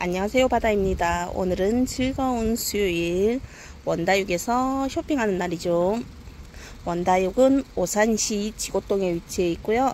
안녕하세요 바다입니다. 오늘은 즐거운 수요일 원다육에서 쇼핑하는 날이죠. 원다육은 오산시 지곡동에 위치해 있고요.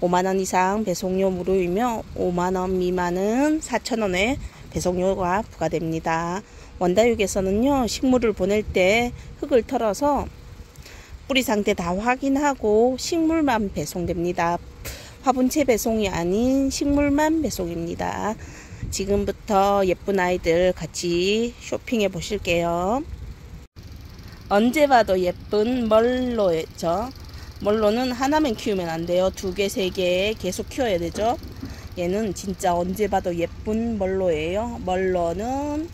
5만원 이상 배송료 무료이며 5만원 미만은 4천원의 배송료가 부과됩니다. 원다육에서는요 식물을 보낼 때 흙을 털어서 뿌리 상태 다 확인하고 식물만 배송됩니다. 화분체 배송이 아닌 식물만 배송입니다. 지금부터 예쁜 아이들 같이 쇼핑해 보실게요. 언제 봐도 예쁜 멀로죠. 멀로는 하나만 키우면 안 돼요. 두 개, 세 개 계속 키워야 되죠. 얘는 진짜 언제 봐도 예쁜 멀로예요. 멀로는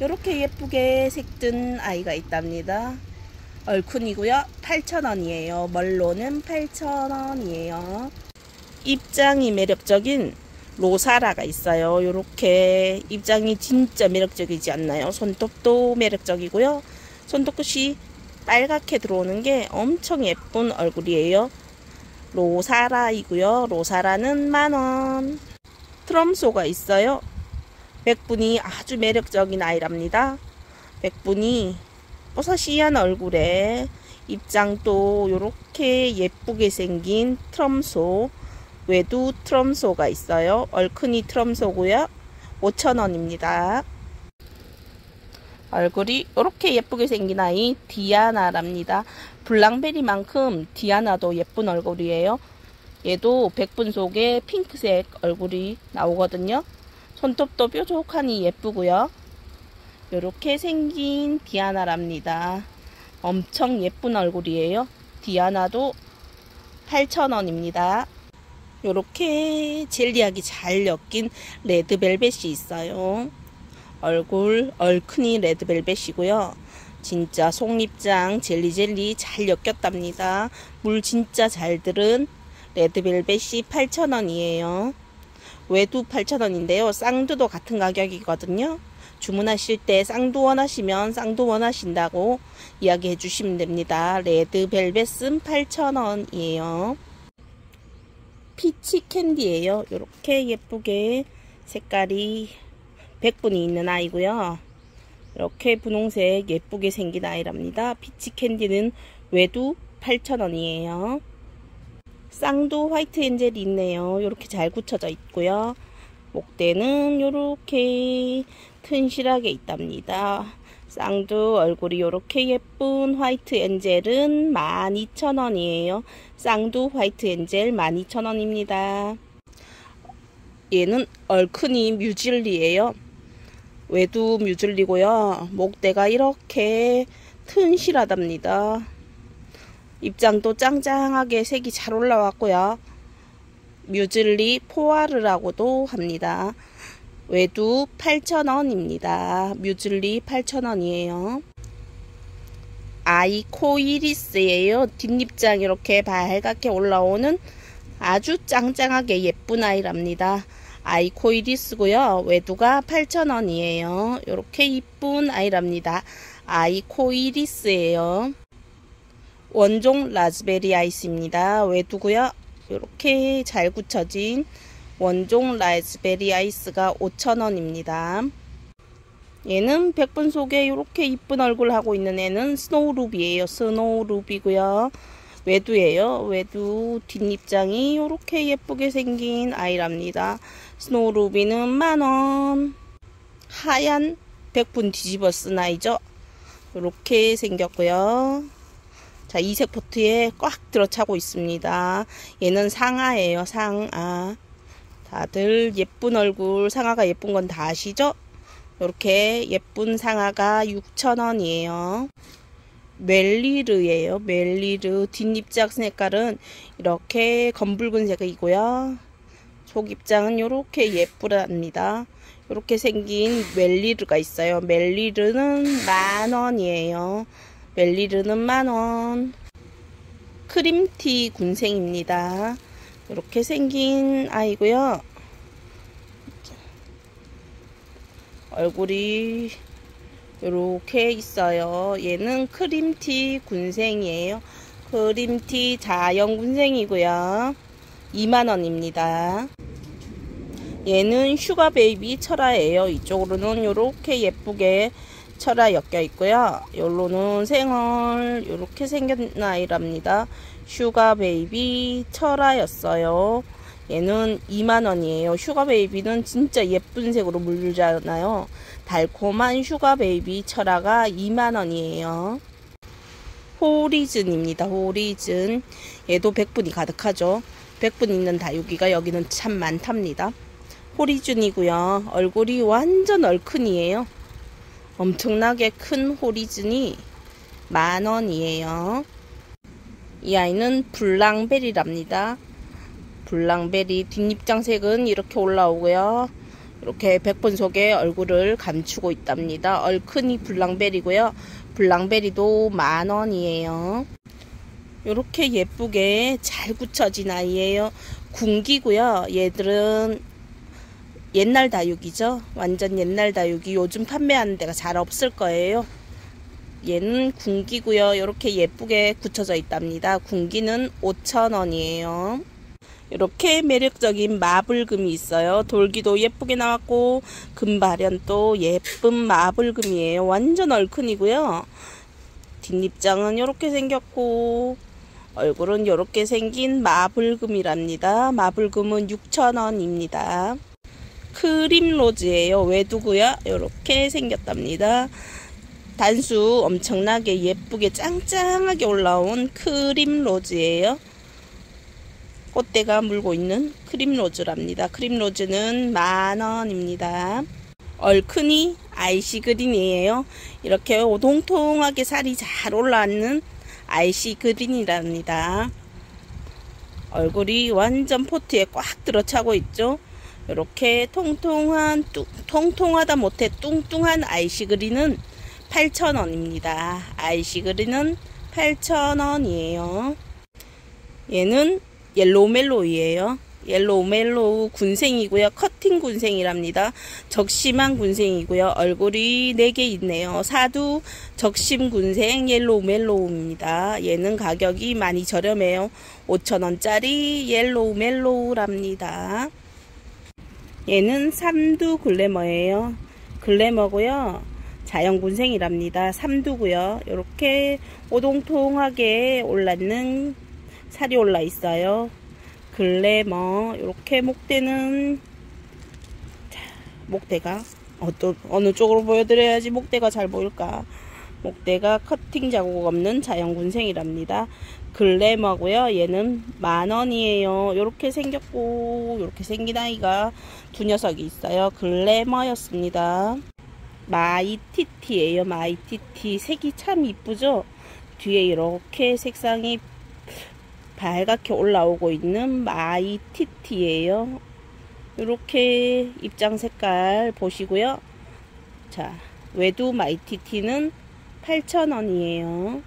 이렇게 예쁘게 색든 아이가 있답니다. 얼큰이고요. 8,000원이에요. 멀로는 8,000원이에요. 입장이 매력적인 로사라가 있어요. 이렇게 입장이 진짜 매력적이지 않나요? 손톱도 매력적이고요. 손톱 끝이 빨갛게 들어오는 게 엄청 예쁜 얼굴이에요. 로사라이고요. 로사라는 만원. 트럼소가 있어요. 백분이 아주 매력적인 아이랍니다. 백분이 뽀사시한 얼굴에 입장도 이렇게 예쁘게 생긴 트럼소 외두 트럼소가 있어요. 얼큰이 트럼소고요. 5천원입니다. 얼굴이 이렇게 예쁘게 생긴 아이 디아나랍니다. 블랑베리만큼 디아나도 예쁜 얼굴이에요. 얘도 백분 속에 핑크색 얼굴이 나오거든요. 손톱도 뾰족하니 예쁘고요. 이렇게 생긴 디아나랍니다. 엄청 예쁜 얼굴이에요. 디아나도 8,000원입니다. 이렇게 젤리하게 잘 엮인 레드벨벳이 있어요. 얼굴 얼큰이 레드벨벳이고요. 진짜 속립장 젤리젤리 잘 엮였답니다. 물 진짜 잘 들은 레드벨벳이 8,000원이에요. 외두 8,000원인데요. 쌍두도 같은 가격이거든요. 주문하실 때 쌍두 원하시면 쌍두 원하신다고 이야기해 주시면 됩니다. 레드벨벳은 8,000원이에요. 피치 캔디예요. 이렇게 예쁘게 색깔이 백분이 있는 아이고요. 이렇게 분홍색 예쁘게 생긴 아이랍니다. 피치 캔디는 외두 8,000원이에요. 쌍두 화이트 엔젤이 있네요. 이렇게 잘 굳혀져 있고요. 목대는 이렇게 튼실하게 있답니다. 쌍두 얼굴이 이렇게 예쁜 화이트 엔젤은 12,000원이에요. 쌍두 화이트 엔젤 12,000원입니다. 얘는 얼큰이 뮤즐리예요. 외두 뮤즐리고요. 목대가 이렇게 튼실하답니다. 입장도 짱짱하게 색이 잘 올라왔고요. 뮤즐리 포아르라고도 합니다. 외두 8,000원입니다. 뮤즐리 8,000원이에요. 아이코이리스예요. 뒷입장 이렇게 밝게 올라오는 아주 짱짱하게 예쁜 아이랍니다. 아이코이리스고요. 외두가 8,000원이에요. 이렇게 이쁜 아이랍니다. 아이코이리스예요. 원종 라즈베리 아이스입니다. 외두고요. 이렇게 잘 굳혀진 원종 라즈베리 아이스가 5,000원입니다. 얘는 백분 속에 이렇게 이쁜 얼굴 하고 있는 애는 스노우루비예요. 스노우루비고요. 외두예요. 외두 뒷입장이 이렇게 예쁘게 생긴 아이랍니다. 스노우루비는 만원. 하얀 100분 뒤집어 쓴 아이죠. 이렇게 생겼고요. 자, 이색 포트에 꽉 들어차고 있습니다. 얘는 상아예요. 상아. 다들 예쁜 얼굴 상아가 예쁜 건 다 아시죠? 이렇게 예쁜 상아가 6,000원이에요. 멜리르예요. 멜리르 뒷입장 색깔은 이렇게 검붉은 색이고요. 속입장은 이렇게 예쁘답니다. 이렇게 생긴 멜리르가 있어요. 멜리르는 만원이에요. 멜리르는 만원. 크림티 군생입니다. 이렇게 생긴 아이고요. 얼굴이 이렇게 있어요. 얘는 크림티 군생이에요. 크림티 자연 군생이고요. 2만원입니다. 얘는 슈가 베이비 철화예요. 이쪽으로는 이렇게 예쁘게 철화 엮여 있고요. 여기로는 생얼 이렇게 생긴 아이랍니다. 슈가 베이비 철화였어요. 얘는 2만원이에요. 슈가 베이비는 진짜 예쁜 색으로 물잖아요. 달콤한 슈가 베이비 철화가 2만원이에요. 호리즌입니다. 호리즌. 얘도 100분이 가득하죠. 100분 있는 다육이가 여기는 참 많답니다. 호리즌이고요. 얼굴이 완전 얼큰이에요. 엄청나게 큰 호리즌이 만원이에요. 이 아이는 블랑베리랍니다. 블랑베리 뒷입장색은 이렇게 올라오고요. 이렇게 백번 속에 얼굴을 감추고 있답니다. 얼큰이 블랑베리고요. 블랑베리도 만원이에요. 이렇게 예쁘게 잘 굳혀진 아이예요. 군기고요. 얘들은 옛날 다육이죠. 완전 옛날 다육이 요즘 판매하는 데가 잘 없을 거예요. 얘는 군기고요. 이렇게 예쁘게 굳혀져 있답니다. 군기는 5,000원이에요. 이렇게 매력적인 마블금이 있어요. 돌기도 예쁘게 나왔고 금발현도 예쁜 마블금이에요. 완전 얼큰이고요. 뒷입장은 이렇게 생겼고 얼굴은 이렇게 생긴 마블금이랍니다. 마블금은 6,000원입니다. 크림 로즈예요. 외두고요. 이렇게 생겼답니다. 단수 엄청나게 예쁘게 짱짱하게 올라온 크림 로즈예요. 꽃대가 물고 있는 크림 로즈랍니다. 크림 로즈는 만원입니다. 얼큰이 아이시 그린이에요. 이렇게 오동통하게 살이 잘 올라왔는 아이시 그린이랍니다. 얼굴이 완전 포트에 꽉 들어차고 있죠. 이렇게 통통한 뚱, 통통하다 못해 뚱뚱한 아이시 그린은 8,000원입니다. 아이시 그린은 8,000원이에요. 얘는 옐로우 멜로우예요. 옐로우 멜로우 군생이고요. 커팅 군생이랍니다. 적심한 군생이고요. 얼굴이 4개 있네요. 사두 적심 군생 옐로우 멜로우입니다. 얘는 가격이 많이 저렴해요. 5천원짜리 옐로우 멜로우랍니다. 얘는 삼두 글래머예요. 글래머고요. 자연군생이랍니다. 삼두고요. 이렇게 오동통하게 올랐는 살이 올라 있어요. 글래머 이렇게 목대는 자, 목대가 어떤 어느 쪽으로 보여드려야지 목대가 잘 보일까? 목대가 커팅 자국 없는 자연군생이랍니다. 글래머고요. 얘는 만원이에요. 이렇게 생겼고 이렇게 생긴 아이가 두 녀석이 있어요. 글래머였습니다. 마이티티예요. 마이티티 색이 참 이쁘죠? 뒤에 이렇게 색상이 밝게 올라오고 있는 마이티티예요. 이렇게 입장 색깔 보시고요. 자, 외두 마이티티는 8,000원이에요.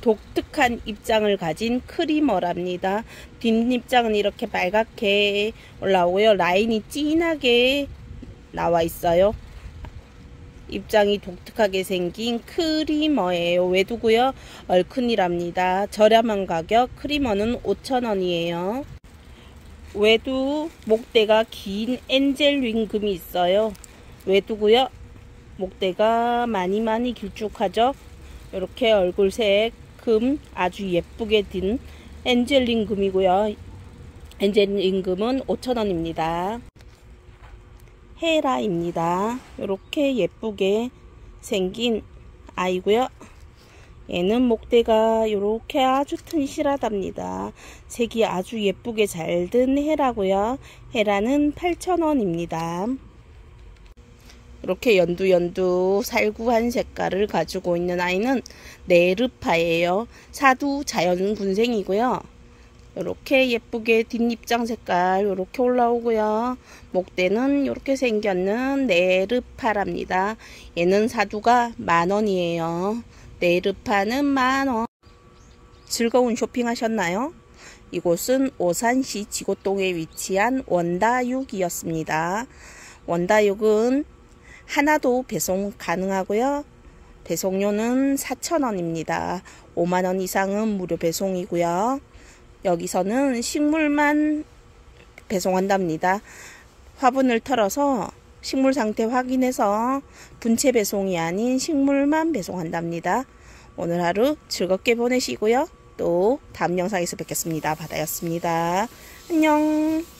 독특한 입장을 가진 크리머랍니다. 뒷입장은 이렇게 빨갛게 올라오고요. 라인이 진하게 나와 있어요. 입장이 독특하게 생긴 크리머예요. 외두고요. 얼큰이랍니다. 저렴한 가격 크리머는 5,000원이에요. 외두 목대가 긴 엔젤 윙금이 있어요. 외두고요. 목대가 많이 많이 길쭉하죠. 이렇게 얼굴색 금 아주 예쁘게 든 엔젤 윙금이고요. 엔젤 윙금은 5,000원입니다. 헤라입니다. 이렇게 예쁘게 생긴 아이고요. 얘는 목대가 이렇게 아주 튼실하답니다. 색이 아주 예쁘게 잘 든 헤라고요. 헤라는 8,000원입니다. 이렇게 연두연두 살구한 색깔을 가지고 있는 아이는 네르파예요. 사두 자연군생이고요. 이렇게 예쁘게 뒷입장 색깔 이렇게 올라오고요. 목대는 이렇게 생겼는 네르파랍니다. 얘는 사두가 만원이에요. 네르파는 만원. 즐거운 쇼핑하셨나요? 이곳은 오산시 지고동에 위치한 원다육이었습니다. 원다육은 하나도 배송 가능하고요. 배송료는 4,000원입니다. 5만원 이상은 무료 배송이고요. 여기서는 식물만 배송한답니다. 화분을 털어서 식물 상태 확인해서 분체 배송이 아닌 식물만 배송한답니다. 오늘 하루 즐겁게 보내시고요. 또 다음 영상에서 뵙겠습니다. 바다였습니다. 안녕.